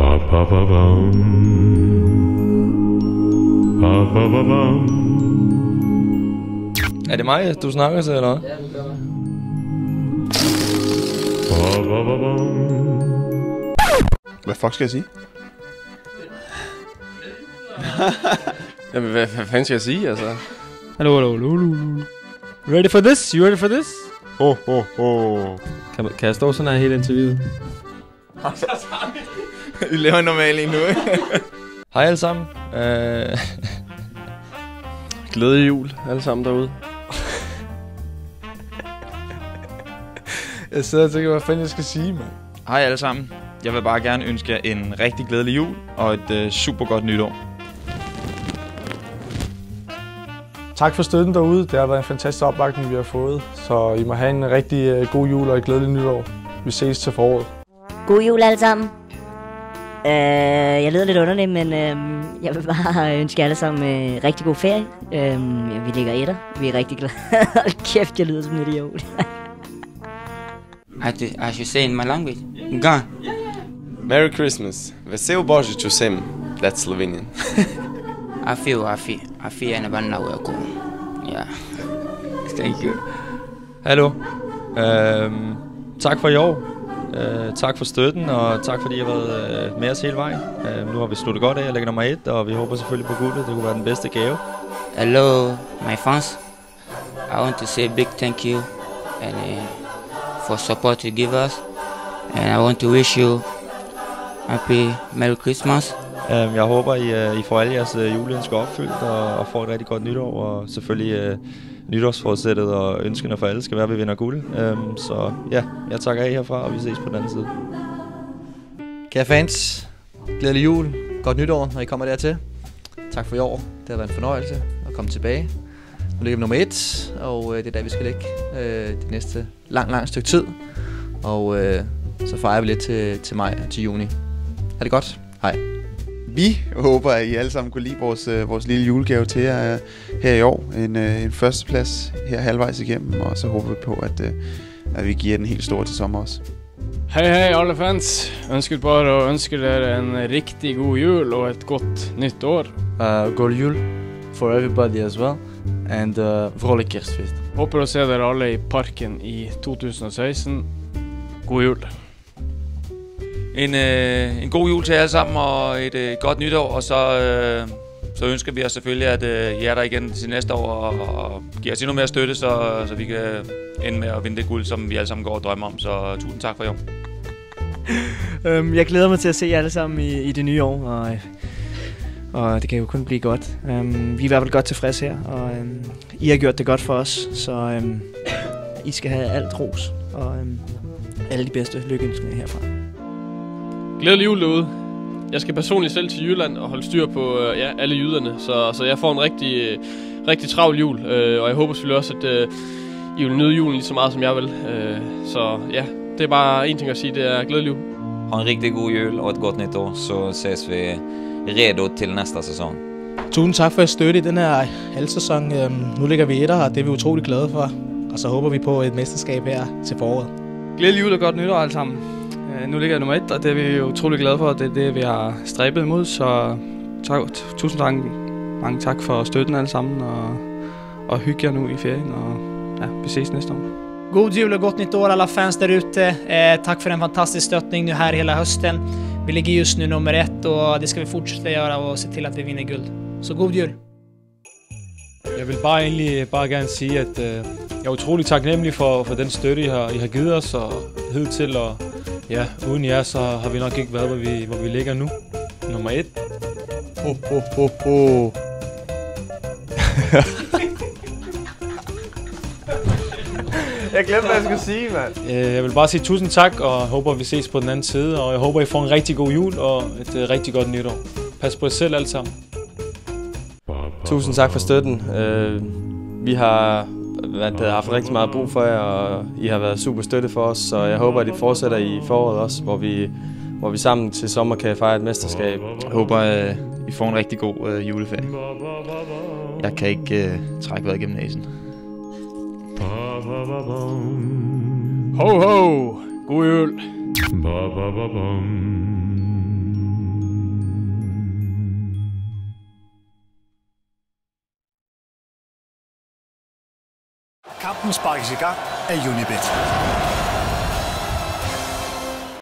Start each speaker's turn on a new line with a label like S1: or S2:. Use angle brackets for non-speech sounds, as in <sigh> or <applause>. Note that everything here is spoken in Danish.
S1: Ba ba ba bum. Ba ba ba bum.
S2: Er det mig, du snakker til, eller hvad?
S1: Ba ba ba bum.
S3: Hvad fuck skal jeg sige? <laughs>
S2: Jamen, hvad, hvad fanden skal jeg sige, altså?
S4: Hallo, hallo, hallo, hallo, hallo. Ready for this? You ready for this?
S3: Ho, ho, ho.
S4: Kan, kan jeg stå sådan her hele interviewet?
S2: Vi laver normalt en nu? Hej alle sammen. Uh... <laughs> Glædelig jul, alle sammen derude. jeg sidder og tænker, hvad fanden jeg skal sige, mand.
S5: Hej alle sammen. Jeg vil bare gerne ønske jer en rigtig glædelig jul og et øh, super godt nytår.
S6: Tak for støtten derude. Det har været en fantastisk opbakning, vi har fået. Så I må have en rigtig uh, god jul og et glædeligt nytår. Vi ses til foråret.
S7: God jul alle sammen. Øh, jeg lyder lidt underlig, men øh, jeg vil bare ønske jer alle sammen øh, rigtig god ferie. Øh, ja, vi ligger etter. Vi er rigtig glade. <laughs> Hold kæft, jeg lyder som en idiot.
S8: I should say in my language. Gone.
S9: Merry Christmas. Vesel Božić vsem. That's Slovenian.
S8: I feel, I feel, I feel and about now we're cool. Yeah. Thank you.
S2: Hallo. Øhm, tak for i år. Øh, tak for støtten, og tak fordi I har været øh, med os hele vejen. Øh, nu har vi sluttet godt af. Jeg lægger nummer et, og vi håber selvfølgelig på guldet. Det kunne være den bedste gave.
S8: Hello, my fans. I want to say a big thank you and uh, for support you give us. And I want to wish you happy Merry Christmas.
S2: Øh, jeg håber, I, øh, I får alle jeres øh, juleønsker opfyldt, og, og får et rigtig godt nytår. Og selvfølgelig øh, nytårsforsættet og ønskene for alle skal være, at vi vinder guld. Øhm, så ja, jeg takker af herfra, og vi ses på den anden side.
S10: Kære fans, glædelig jul, godt nytår, når I kommer dertil. Tak for i år. Det har været en fornøjelse at komme tilbage. Nu ligger vi nummer et, og øh, det er der, vi skal ligge øh, det næste lang, lang stykke tid. Og øh, så fejrer vi lidt til, til maj og til juni. Ha' det godt. Hej.
S3: Vi håber, at I alle sammen kunne lide vores, øh, vores lille julegave til jer øh, her i år. En, øh, en førsteplads her halvvejs igennem, og så håber vi på, at, øh, at vi giver den helt store til sommer også.
S4: Hei, hei, alle fans. Ønsket bare å ønske dere en riktig god jul og et godt nytt år.
S11: Uh, god jul for everybody as well. And uh, vrolijk kerstfeest.
S4: Håper å se dere alle i parken i 2016. God jul.
S5: En, øh, en god jul til jer alle sammen og et øh, godt nytår. Og så, øh, så ønsker vi os selvfølgelig, at øh, I er der igen til næste år og, og giver os endnu mere støtte, så, så vi kan ende med at vinde det guld, som vi alle sammen går og drømmer om. Så øh, tusind tak for i år. <laughs>
S12: Øhm, jeg glæder mig til at se jer alle sammen i, i det nye år, og, øh, og det kan jo kun blive godt. Øhm, vi er i hvert fald godt tilfredse her, og øhm, I har gjort det godt for os, så øhm, I skal have alt ros, og øhm, alle de bedste lykkeønskninger herfra.
S4: Glædelig jul derude. Jeg skal personligt selv til Jylland og holde styr på øh, ja, alle jyderne, så, så jeg får en rigtig, øh, rigtig travl jul. Øh, og jeg håber selvfølgelig også, at øh, I vil nyde julen lige så meget, som jeg vil. Øh, så ja, det er bare en ting at sige, det er glædelig jul.
S13: Ha en riktig god jul og et godt nytt år, så ses vi redo til næste sæson.
S14: Tusind tak for at støtte i den her halvsæson. Øhm, nu ligger vi etter, og det er vi utrolig glade for. Og så håber vi på et mesterskab her til foråret.
S15: Glædelig jul og godt nytår alle sammen. Øh, nu ligger jeg nummer et, og det er vi utrolig glade for. Det er det, vi har stræbet imod, så tak, tusind tak, mange tak for støtten alle sammen, og, og hygge jer nu i ferien, og ja, vi ses næste år.
S16: God jul og godt nytt år alla fans der ute. Eh, takk for en fantastisk støtning nu her hele høsten. Vi ligger just nu nummer ett og det skal vi fortsette gjøre og se til at vi vinner guld. Så god jul.
S17: Jeg vil bare egentlig bare gerne sige, at øh, jeg er utrolig taknemmelig for, for den støtte, I har, I har givet os og hidtil, og ja, uden jer, så har vi nok ikke været, hvor vi, hvor vi ligger nu. Nummer et. Ho, ho, ho, ho. <laughs>
S2: Jeg glemte, hvad jeg skulle sige, mand.
S17: Øh, Jeg vil bare sige tusind tak, og håber, vi ses på den anden side. Og jeg håber, I får en rigtig god jul og et uh, rigtig godt nytår. Pas på jer selv alle sammen.
S2: Tusind tak for støtten. Øh, vi har hvad det, haft rigtig meget brug for jer, og I har været super støtte for os, så jeg håber, at det fortsætter i foråret også, hvor vi, hvor vi sammen til sommer kan fejre et mesterskab.
S5: Jeg håber, øh, I får en rigtig god øh, juleferie. Jeg kan ikke øh, trække vejret gennem næsen.
S4: Ho, ho! God jul!
S1: Ba ba ba bum.
S18: Kampen sparkes i gang af Unibet.